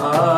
아.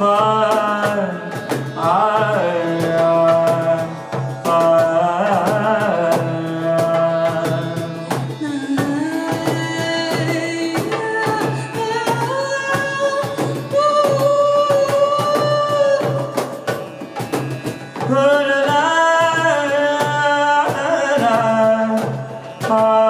Bye. ah,